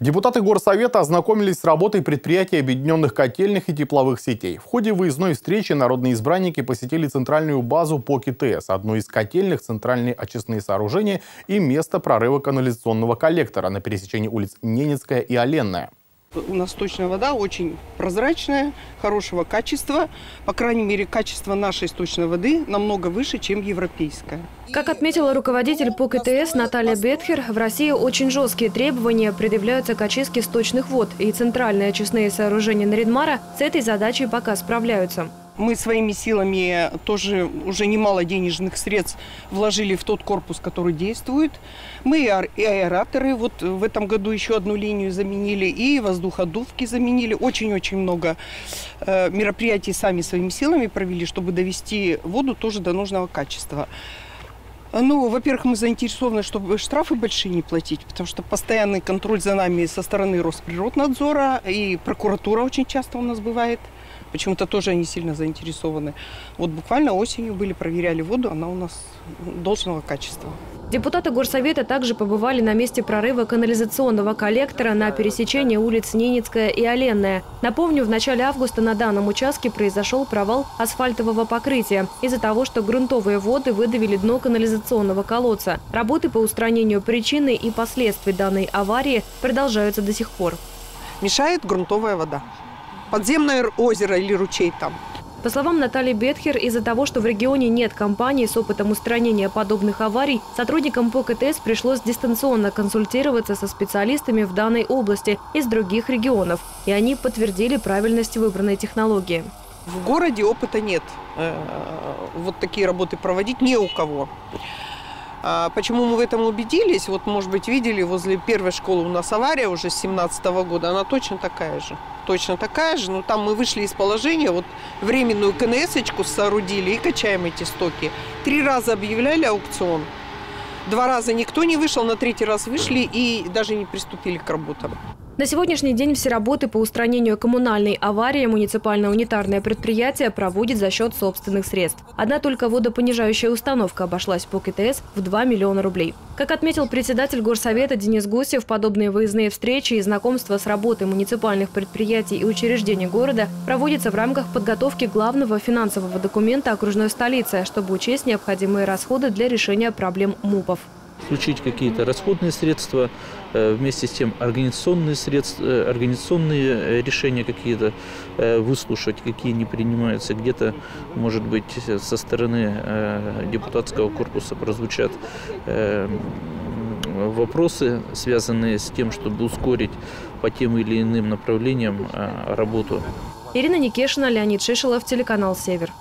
Депутаты Горсовета ознакомились с работой предприятий объединенных котельных и тепловых сетей. В ходе выездной встречи народные избранники посетили центральную базу по КТС, одну из котельных, центральные очистные сооружения и место прорыва канализационного коллектора на пересечении улиц Ненецкая и Оленная. У нас сточная вода очень прозрачная, хорошего качества. По крайней мере, качество нашей сточной воды намного выше, чем европейская. Как отметила руководитель по КТС Наталья Бетхер, в России очень жесткие требования предъявляются к очистке сточных вод, и центральные очистные сооружения Наридмара с этой задачей пока справляются. Мы своими силами тоже уже немало денежных средств вложили в тот корпус, который действует. Мы и аэраторы, вот в этом году еще одну линию заменили, и воздуходувки заменили. Очень-очень много э, мероприятий сами своими силами провели, чтобы довести воду тоже до нужного качества. Ну, во-первых, мы заинтересованы, чтобы штрафы большие не платить, потому что постоянный контроль за нами со стороны Росприроднадзора и прокуратура очень часто у нас бывает – Почему-то тоже они сильно заинтересованы. Вот буквально осенью были, проверяли воду, она у нас должного качества. Депутаты Горсовета также побывали на месте прорыва канализационного коллектора на пересечении улиц Ненецкая и Оленная. Напомню, в начале августа на данном участке произошел провал асфальтового покрытия из-за того, что грунтовые воды выдавили дно канализационного колодца. Работы по устранению причины и последствий данной аварии продолжаются до сих пор. Мешает грунтовая вода подземное озеро или ручей там. По словам Натальи Бетхер, из-за того, что в регионе нет компаний с опытом устранения подобных аварий, сотрудникам ПКТС пришлось дистанционно консультироваться со специалистами в данной области из других регионов, и они подтвердили правильность выбранной технологии. В городе опыта нет. Э, вот такие работы проводить ни у кого. А почему мы в этом убедились? Вот, может быть, видели, возле первой школы у нас авария уже с 17 года, она точно такая же. Точно такая же, но там мы вышли из положения, вот временную КНС-очку соорудили и качаем эти стоки. Три раза объявляли аукцион, два раза никто не вышел, на третий раз вышли и даже не приступили к работам. На сегодняшний день все работы по устранению коммунальной аварии муниципальное унитарное предприятие проводит за счет собственных средств. Одна только водопонижающая установка обошлась по КТС в 2 миллиона рублей. Как отметил председатель Горсовета Денис Гусев, подобные выездные встречи и знакомства с работой муниципальных предприятий и учреждений города проводятся в рамках подготовки главного финансового документа окружной столицы, чтобы учесть необходимые расходы для решения проблем МУПов включить какие-то расходные средства, э, вместе с тем организационные средства, э, организационные э, решения какие-то выслушать, какие не принимаются. Где-то, может быть, со стороны депутатского корпуса прозвучат вопросы, связанные с тем, чтобы ускорить по тем или иным направлениям работу. Ирина Никешина, Леонид Шишелов, телеканал «Север».